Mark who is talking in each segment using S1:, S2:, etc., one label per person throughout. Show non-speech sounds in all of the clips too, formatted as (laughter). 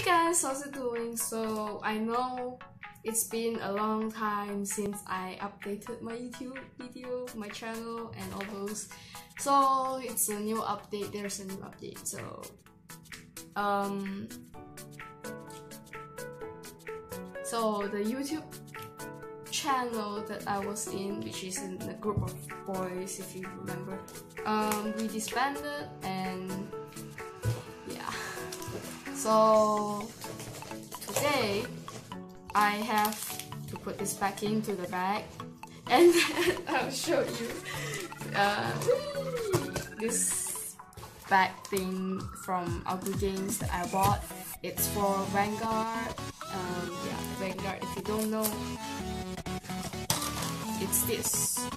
S1: Hey guys, how's it doing? So I know it's been a long time since I updated my YouTube video, my channel and all those. So it's a new update, there's a new update. So um so the YouTube channel that I was in, which is in a group of boys if you remember, um, we disbanded and. So today I have to put this back into the bag (laughs) and (laughs) I'll show you uh, this bag thing from Ugly Games that I bought. It's for Vanguard. Um, yeah, Vanguard. If you don't know, it's this.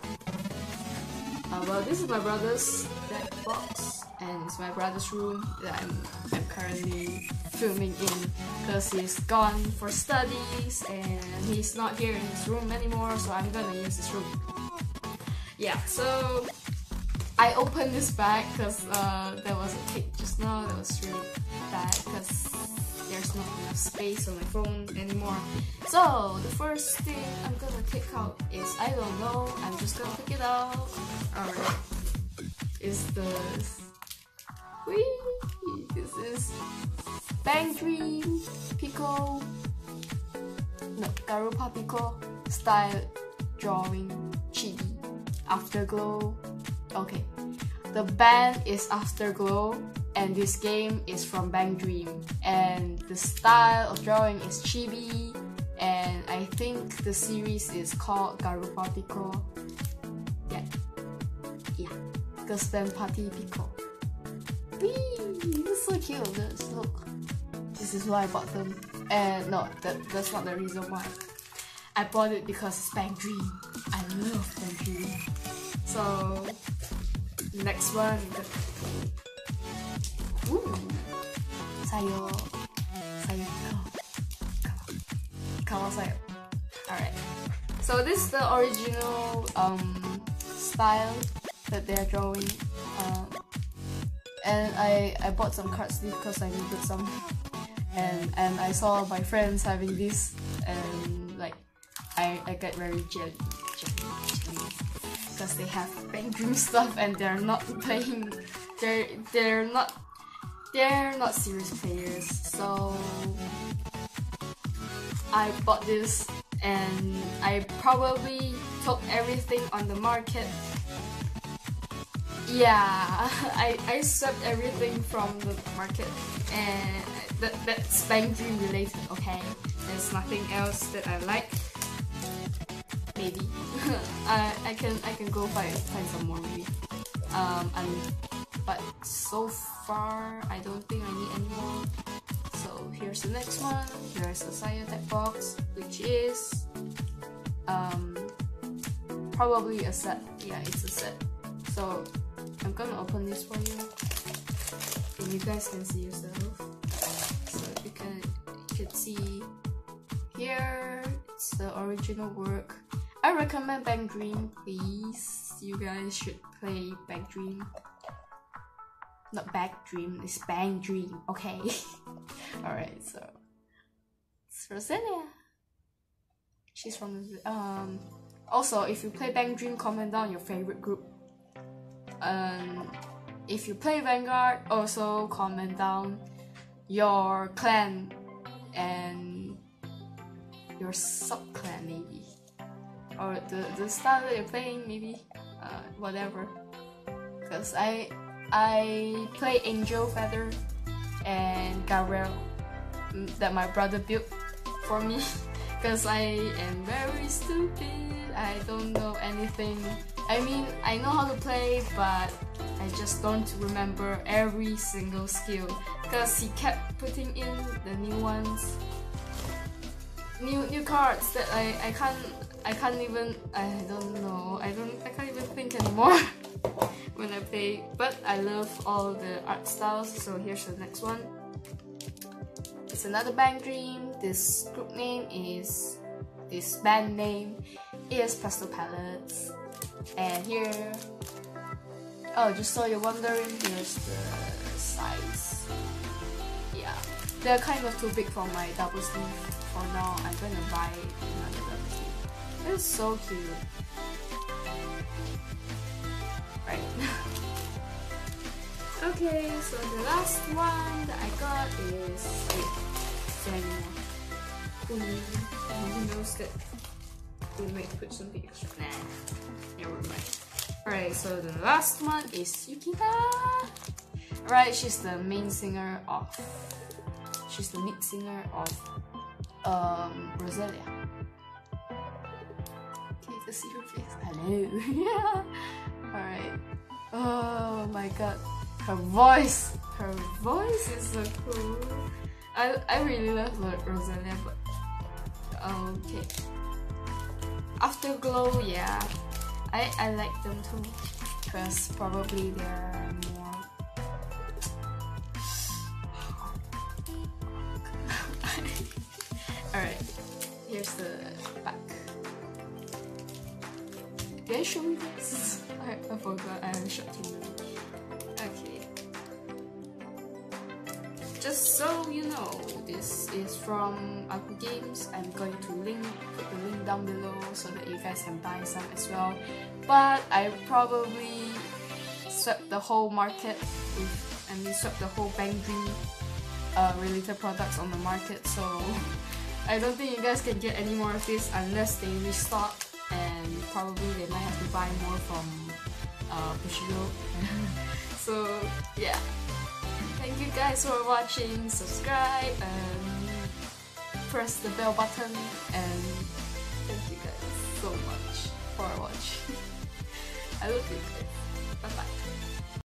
S1: Uh, well, this is my brother's deck box, and it's my brother's room that I'm, I'm currently filming in because he's gone for studies and he's not here in his room anymore, so I'm gonna use this room. Yeah, so I opened this bag because uh, there was a kick just now that was really bad because there's not enough space on my phone anymore. So the first thing I'm gonna take out is I don't know. I'm just gonna pick it out. Alright, is this? Whee! This is Bang Dream Pico. No, Garupa Pico style drawing chibi Afterglow. Okay, the band is Afterglow and this game is from Bang Dream and the style of drawing is chibi and I think the series is called Garupa Pico. Yeah, yeah, Girls Band Party Pico. Whee! This is so cute. This, look, this is why I bought them. And no, that, that's not the reason why. I bought it because it's Bang Dream. I love Bang Dream. So next one. Ooh. Sayo. Sayo. Kawasayo. Alright. So this is the original um, style that they're drawing. Um, and I, I bought some card sleeve because I needed some. And and I saw my friends having this and like I, I get very jelly, because they have Bang stuff and they're not playing they're they're not they're not serious players so I bought this and I probably took everything on the market yeah (laughs) I, I swept everything from the market and that, that's Dream related okay? There's nothing else that I like. Maybe. (laughs) I, I can I can go find find some more maybe. Um and but so far I don't think I need any more. So here's the next one. Here's the Cyotech box which is um probably a set. Yeah it's a set. So I'm gonna open this for you and you guys can see yourself so you can you can see here it's the original work I recommend Bang Dream, please. You guys should play Bang Dream. Not Bang Dream, it's Bang Dream, okay? (laughs) Alright, so it's Roselia. She's from um also if you play Bang Dream, comment down your favorite group. Um if you play Vanguard, also comment down your clan and your sub clan maybe. Or the, the style that you're playing maybe uh, whatever. Because I I play Angel Feather and Garel that my brother built for me. (laughs) Because I am very stupid. I don't know anything I mean I know how to play but I just don't remember every single skill. Because he kept putting in the new ones new new cards that I, I can't I can't even I don't know I don't I can't even think anymore (laughs) when I play. But I love all the art styles so here's the next one. It's another Bang Dream this group name is this band name is Pastel Palettes and here oh just so you're wondering here's the size yeah they're kind of too big for my double sleeve. For now, I'm gonna buy another double sleeve. It's so cute. Right. (laughs) okay, so the last one that I got is wait? Who, who knows that we might put something extra? Nah, never mind. Alright, so the last one is Yukina. Alright, she's the main singer of. She's the lead singer of um Roselia. Okay, to see her face. Hello. yeah. (laughs) Alright. Oh my god. Her voice. Her voice is so cool. I I really love Roselia, but okay. Afterglow, yeah. I, I like them too because probably they're more (laughs) Alright, here's the back. Did I show you this? (laughs) I, I forgot I shot you. Okay. Just so you know, this is from Agu Games. I'm going to link put the link down below so that you guys can buy some as well. But I probably swept the whole market with and we swept the whole Bang Dream uh, related products on the market so (laughs) I don't think you guys can get any more of this unless they restock and probably they might have to buy more from uh, Bushiroad. (laughs) so yeah, thank you guys for watching, subscribe and press the bell button and thank you guys so much for watching. (laughs) I love you guys.